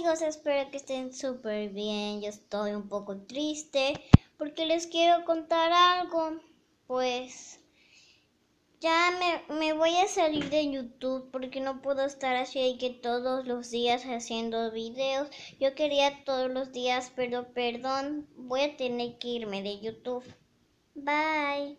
amigos, espero que estén súper bien. Yo estoy un poco triste porque les quiero contar algo. Pues ya me, me, voy a salir de YouTube porque no puedo estar así que todos los días haciendo videos. Yo quería todos los días, pero perdón, voy a tener que irme de YouTube. Bye.